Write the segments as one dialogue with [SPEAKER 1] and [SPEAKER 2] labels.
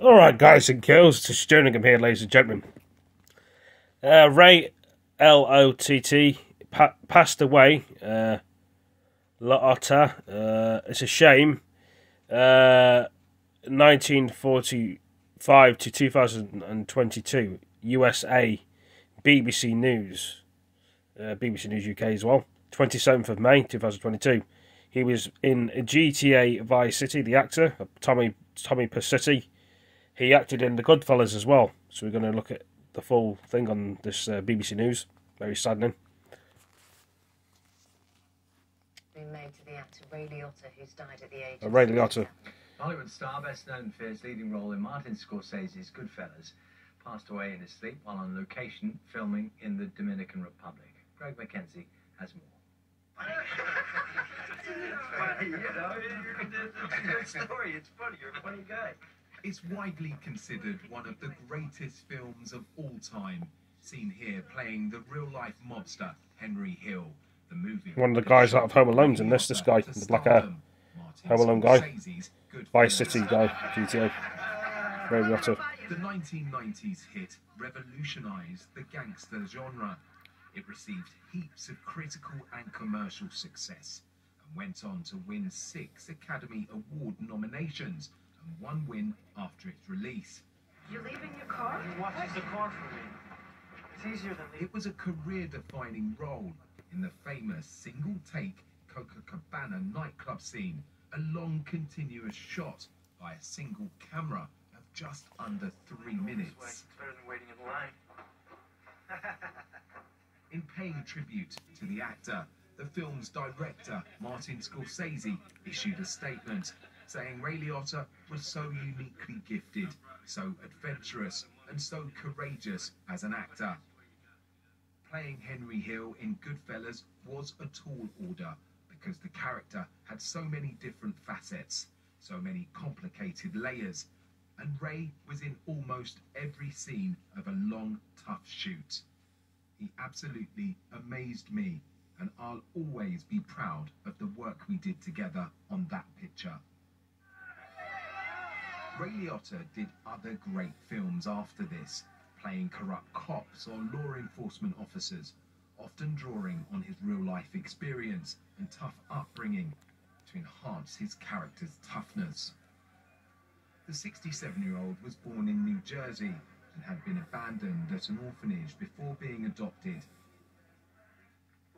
[SPEAKER 1] Alright, guys and girls, to Stirlingham here, ladies and gentlemen. Uh, Ray L O T T pa- passed away. Uh, Liotta. Uh, it's a shame. Uh, 1945 to 2022. USA. BBC News. Uh, BBC News UK as well. 27th of May 2022. He was in GTA Vice City, the actor, Tommy Tommy Pacitti he acted in The Goodfellas as well. So we're going to look at the full thing on this uh, BBC News. Very saddening.
[SPEAKER 2] Been made to the actor Ray Liotta, who's died at the age.
[SPEAKER 1] Uh, Ray Liotta.
[SPEAKER 3] Hollywood star, best known for his leading role in Martin Scorsese's Goodfellas, passed away in his sleep while on location filming in the Dominican Republic. Greg McKenzie has more.
[SPEAKER 4] you know, it's a good story. It's funny. You're a funny guy.
[SPEAKER 5] It's widely considered one of the greatest films of all time. Seen here playing the real life mobster Henry Hill. The movie.
[SPEAKER 1] One of the guys out of Home Alone's in this, this guy, the black hair. Home Alone guy. Vice City guy, GTA. Ray Liotta.
[SPEAKER 5] The 1990s hit revolutionized the gangster genre. It received heaps of critical and commercial success and went on to win six Academy Award nominations and one win after its release.
[SPEAKER 2] You're leaving your car?
[SPEAKER 4] He watches the car for me. It's easier than leaving.
[SPEAKER 5] It was a career-defining role in the famous single-take Copacabana nightclub scene, a long continuous shot by a single camera of just under three minutes.
[SPEAKER 4] It's better than waiting in line.
[SPEAKER 5] In paying tribute to the actor, the film's director, Martin Scorsese, issued a statement saying Ray Liotta was so uniquely gifted, so adventurous, and so courageous as an actor. Playing Henry Hill in Goodfellas was a tall order because the character had so many different facets, so many complicated layers, and Ray was in almost every scene of a long, tough shoot. He absolutely amazed me, and I'll always be proud of the work we did together on that picture. Ray Liotta did other great films after this, playing corrupt cops or law enforcement officers, often drawing on his real life experience and tough upbringing to enhance his character's toughness. The 67 year old was born in New Jersey and had been abandoned at an orphanage before being adopted.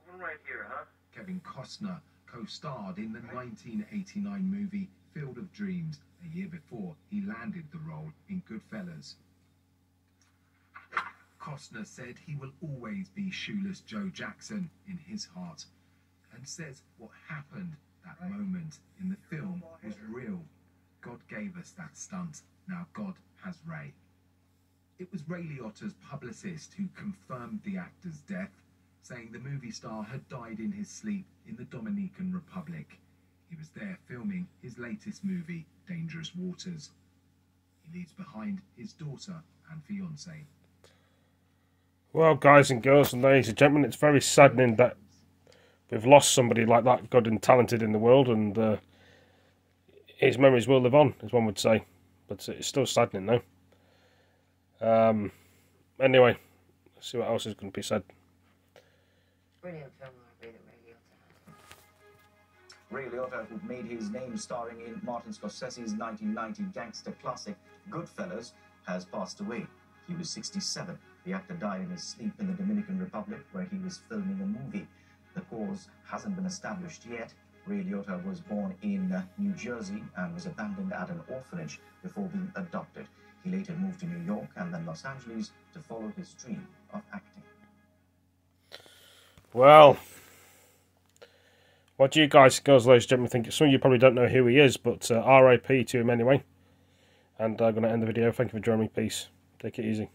[SPEAKER 4] One right here, huh?
[SPEAKER 5] Kevin Costner co starred in the 1989 movie Field of Dreams a year before he landed the role in Goodfellas. Costner said he will always be Shoeless Joe Jackson in his heart and says what happened that moment in the film was real. God gave us that stunt. Now God has Ray. It was Ray Liotta's publicist who confirmed the actor's death, saying the movie star had died in his sleep in the Dominican Republic. He was there filming his latest movie, Dangerous Waters. He leaves behind his daughter and fiance.
[SPEAKER 1] Well, guys and girls and ladies and gentlemen, it's very saddening that we've lost somebody like that good and talented in the world, and uh, his memories will live on, as one would say. But it's still saddening, though. Um, anyway, let's see what else is going to be said.
[SPEAKER 2] Brilliant film,
[SPEAKER 6] Ray Liotta, who made his name starring in Martin Scorsese's 1990 gangster classic Goodfellas, has passed away. He was 67. The actor died in his sleep in the Dominican Republic, where he was filming a movie. The cause hasn't been established yet. Ray Liotta was born in uh, New Jersey and was abandoned at an orphanage before being adopted. He later moved to New York and then Los Angeles to follow his dream of acting.
[SPEAKER 1] Well, what do you guys, girls, ladies and gentlemen, think? Some of you probably don't know who he is, but uh, RIP to him anyway. And I'm going to end the video. Thank you for joining me. Peace. Take it easy.